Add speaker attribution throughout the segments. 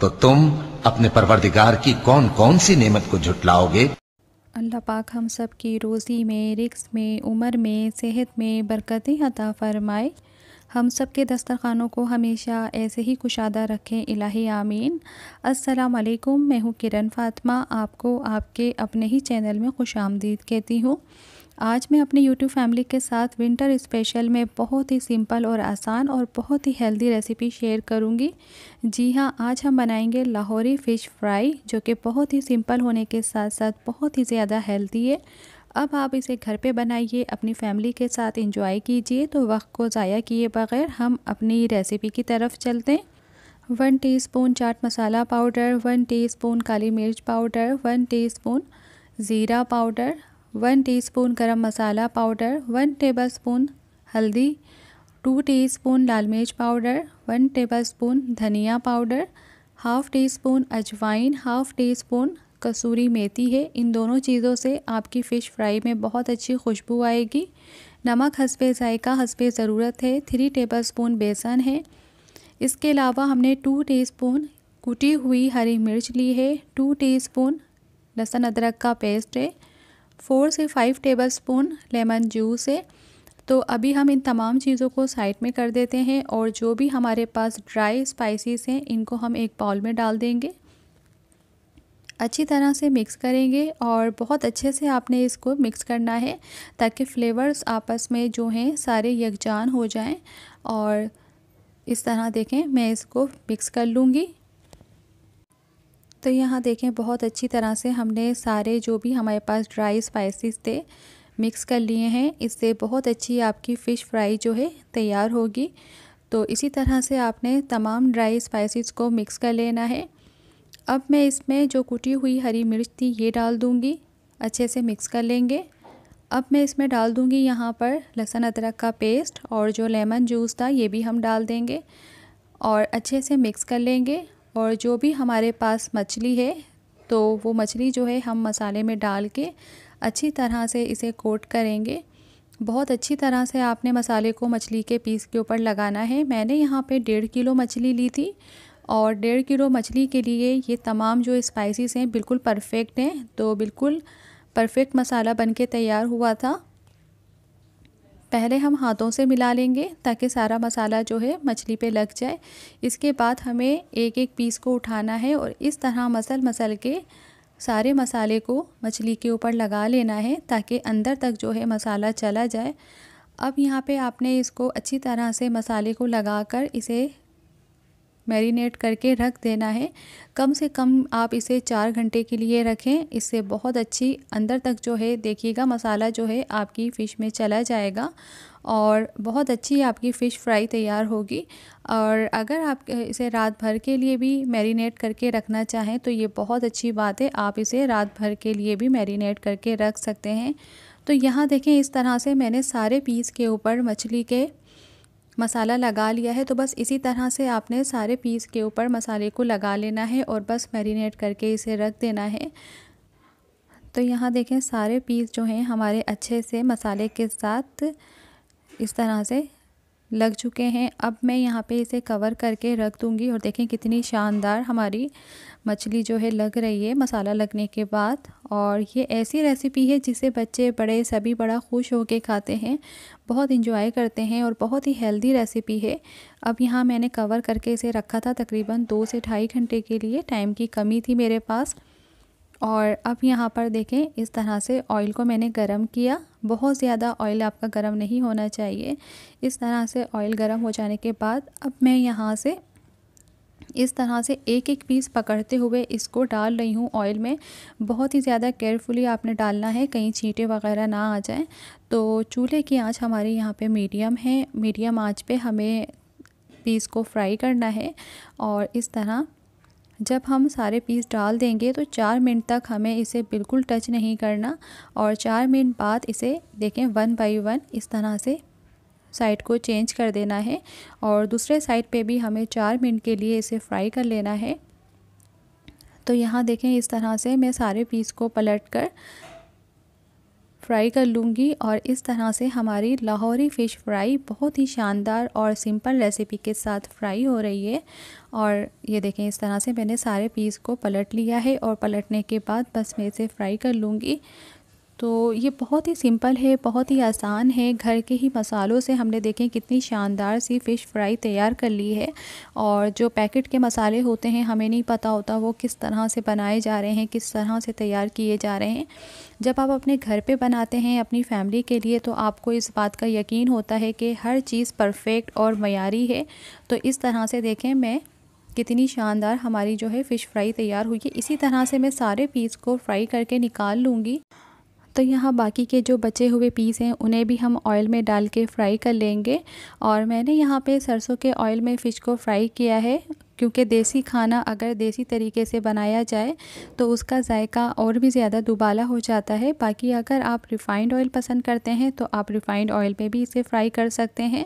Speaker 1: तो तुम अपने परवरदिगार की कौन कौन सी नेमत को झुटलाओगे
Speaker 2: अल्लाह पाक हम सब की रोज़ी में रिक्स में उम्र में सेहत में बरकतें अता फ़रमाए हम सब के दस्तरखानों को हमेशा ऐसे ही कुशादा रखें इलाही आमीन अस्सलाम वालेकुम मैं हूँ किरण फातिमा आपको आपके अपने ही चैनल में खुश आमदीद कहती हूँ आज मैं अपनी यूट्यूब फैमिली के साथ विंटर स्पेशल में बहुत ही सिंपल और आसान और बहुत ही हेल्दी रेसिपी शेयर करूँगी। जी हाँ आज हम बनाएँगे लाहौरी फ़िश फ्राई जो कि बहुत ही सिंपल होने के साथ साथ बहुत ही ज़्यादा हेल्दी है। अब आप इसे घर पे बनाइए, अपनी फैमिली के साथ इंजॉय कीजिए तो वक्त को ज़ाया किए बगैर हम अपनी रेसिपी की तरफ़ चलते हैं। One teaspoon chaat masala powder, one teaspoon काली मिर्च पाउडर, वन टीस्पून ज़ीरा powder one teaspoon garam masala powder, one tablespoon हल्दी, टू टीस्पून लाल मिर्च पाउडर, वन टेबलस्पून धनिया पाउडर, हाफ़ टी स्पून अजवाइन, हाफ़ टी स्पून कसूरी मेथी है। इन दोनों चीज़ों से आपकी फ़िश फ्राई में बहुत अच्छी खुशबू आएगी। नमक हंसपे जायका हंसपे ज़रूरत है। थ्री टेबल स्पून बेसन है। इसके अलावा हमने टू टीस्पून कुटी हुई हरी मिर्च ली है। टू टीस्पून लहसुन अदरक का पेस्ट है। फोर से five tablespoon lemon juice है। तो अभी हम इन तमाम चीज़ों को साइड में कर देते हैं और जो भी हमारे पास ड्राई स्पाइसेस हैं, इनको हम एक बाउल में डाल देंगे। अच्छी तरह से मिक्स करेंगे और बहुत अच्छे से आपने इसको मिक्स करना है ताकि फ्लेवर्स आपस में जो हैं, सारे यकजान हो जाएँ। और इस तरह देखें, मैं इसको मिक्स कर लूँगी। तो यहाँ देखें, बहुत अच्छी तरह से हमने सारे जो भी हमारे पास ड्राई स्पाइसेस थे मिक्स कर लिए हैं। इससे बहुत अच्छी आपकी फ़िश फ्राई जो है, तैयार होगी। तो इसी तरह से आपने तमाम ड्राई स्पाइसेस को मिक्स कर लेना है। अब मैं इसमें जो कुटी हुई हरी मिर्च थी, ये डाल दूँगी। अच्छे से मिक्स कर लेंगे। अब मैं इसमें डाल दूँगी यहाँ पर लहसुन अदरक का पेस्ट और जो लेमन जूस था, ये भी हम डाल देंगे और अच्छे से मिक्स कर लेंगे। और जो भी हमारे पास मछली है तो वो मछली जो है हम मसाले में डाल के अच्छी तरह से इसे कोट करेंगे। बहुत अच्छी तरह से आपने मसाले को मछली के पीस के ऊपर लगाना है। मैंने यहाँ पे डेढ़ किलो मछली ली थी और डेढ़ किलो मछली के लिए ये तमाम जो स्पाइसेस हैं बिल्कुल परफेक्ट हैं। तो बिल्कुल परफेक्ट मसाला बन के तैयार हुआ था। पहले हम हाथों से मिला लेंगे ताकि सारा मसाला जो है मछली पे लग जाए। इसके बाद हमें एक एक पीस को उठाना है और इस तरह मसल मसल के सारे मसाले को मछली के ऊपर लगा लेना है ताकि अंदर तक जो है मसाला चला जाए। अब यहाँ पे आपने इसको अच्छी तरह से मसाले को लगाकर इसे मैरिनेट करके रख देना है। कम से कम आप इसे चार घंटे के लिए रखें। इससे बहुत अच्छी अंदर तक जो है, देखिएगा, मसाला जो है, आपकी फ़िश में चला जाएगा और बहुत अच्छी आपकी फ़िश फ्राई तैयार होगी। और अगर आप इसे रात भर के लिए भी मैरिनेट करके रखना चाहें तो ये बहुत अच्छी बात है। आप इसे रात भर के लिए भी मैरिनेट करके रख सकते हैं। तो यहाँ देखें, इस तरह से मैंने सारे पीस के ऊपर मछली के मसाला लगा लिया है तो बस इसी तरह से आपने सारे पीस के ऊपर मसाले को लगा लेना है और बस मैरिनेट करके इसे रख देना है। तो यहाँ देखें, सारे पीस जो हैं हमारे अच्छे से मसाले के साथ इस तरह से लग चुके हैं। अब मैं यहाँ पे इसे कवर करके रख दूँगी और देखें कितनी शानदार हमारी मछली जो है लग रही है, मसाला लगने के बाद। और ये ऐसी रेसिपी है जिसे बच्चे बड़े, सभी बड़ा खुश होके खाते हैं, बहुत इंजॉय करते हैं और बहुत ही हेल्दी रेसिपी है। अब यहाँ मैंने कवर करके इसे रखा था तकरीबन दो से ढाई घंटे के लिए टाइम की कमी थी मेरे पास। और अब यहाँ पर देखें, इस तरह से ऑयल को मैंने गरम किया। बहुत ज़्यादा ऑयल आपका गरम नहीं होना चाहिए। इस तरह से ऑयल गरम हो जाने के बाद अब मैं यहाँ से इस तरह से एक एक पीस पकड़ते हुए इसको डाल रही हूँ ऑयल में। बहुत ही ज़्यादा केयरफुली आपने डालना है, कहीं छींटे वगैरह ना आ जाएँ। तो चूल्हे की आँच हमारे यहाँ पे मीडियम है। मीडियम आँच पे हमें पीस को फ्राई करना है और इस तरह जब हम सारे पीस डाल देंगे तो चार मिनट तक हमें इसे बिल्कुल टच नहीं करना और चार मिनट बाद इसे देखें वन बाय वन इस तरह से साइड को चेंज कर देना है और दूसरे साइड पे भी हमें चार मिनट के लिए इसे फ्राई कर लेना है। तो यहाँ देखें इस तरह से मैं सारे पीस को पलट कर फ्राई कर लूँगी और इस तरह से हमारी लाहौरी फ़िश फ्राई बहुत ही शानदार और सिंपल रेसिपी के साथ फ्राई हो रही है। और ये देखें, इस तरह से मैंने सारे पीस को पलट लिया है और पलटने के बाद बस मैं इसे फ्राई कर लूँगी। तो ये बहुत ही सिंपल है, बहुत ही आसान है। घर के ही मसालों से हमने देखें कितनी शानदार सी फ़िश फ्राई तैयार कर ली है और जो पैकेट के मसाले होते हैं, हमें नहीं पता होता वो किस तरह से बनाए जा रहे हैं, किस तरह से तैयार किए जा रहे हैं। जब आप अपने घर पे बनाते हैं, अपनी फैमिली के लिए तो आपको इस बात का यकीन होता है कि हर चीज़ परफेक्ट और मयारी है। तो इस तरह से देखें मैं कितनी शानदार हमारी जो है फ़िश फ्राई तैयार हुई है। इसी तरह से मैं सारे पीस को फ्राई करके निकाल लूँगी। तो यहाँ बाकी के जो बचे हुए पीस हैं, उन्हें भी हम ऑयल में डाल के फ्राई कर लेंगे। और मैंने यहाँ पे सरसों के ऑयल में फ़िश को फ्राई किया है, क्योंकि देसी खाना अगर देसी तरीके से बनाया जाए तो उसका जायका और भी ज़्यादा दुबाला हो जाता है। बाकी अगर आप रिफ़ाइंड ऑयल पसंद करते हैं तो आप रिफ़ाइंड ऑयल में भी इसे फ्राई कर सकते हैं।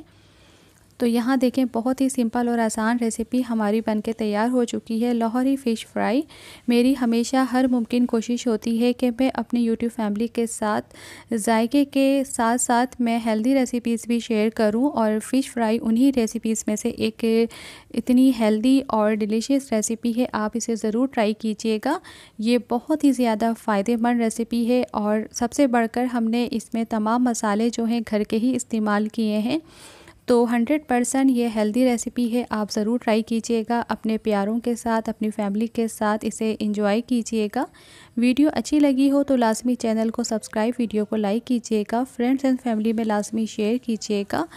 Speaker 2: तो यहाँ देखें, बहुत ही सिंपल और आसान रेसिपी हमारी बनके तैयार हो चुकी है। लाहौरी फ़िश फ्राई मेरी हमेशा हर मुमकिन कोशिश होती है कि मैं अपनी यूट्यूब फैमिली के साथ, जायके के साथ साथ मैं हेल्दी रेसिपीज़ भी शेयर करूँ और फ़िश फ्राई उन्हीं रेसिपीज़ में से एक इतनी हेल्दी और डिलीशियस रेसिपी है। आप इसे ज़रूर ट्राई कीजिएगा। ये बहुत ही ज़्यादा फ़ायदेमंद रेसिपी है और सबसे बढ़कर हमने इसमें तमाम मसाले जो हैं, घर के ही इस्तेमाल किए हैं। तो 100 परसेंट ये हेल्दी रेसिपी है। आप ज़रूर ट्राई कीजिएगा, अपने प्यारों के साथ, अपनी फैमिली के साथ इसे इंजॉय कीजिएगा। वीडियो अच्छी लगी हो तो लाजमी चैनल को सब्सक्राइब वीडियो को लाइक कीजिएगा। फ्रेंड्स एंड फैमिली में लाजमी शेयर कीजिएगा।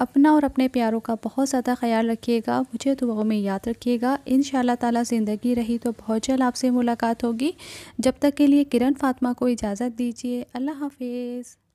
Speaker 2: अपना और अपने प्यारों का बहुत ज़्यादा ख्याल रखिएगा। मुझे तो में याद रखिएगा। इन ताला ज़िंदगी रही तो बहुत जल्द आपसे मुलाकात होगी। जब तक के लिए किरण फातमा को इजाज़त दीजिए। अल्लाह हाफिज़।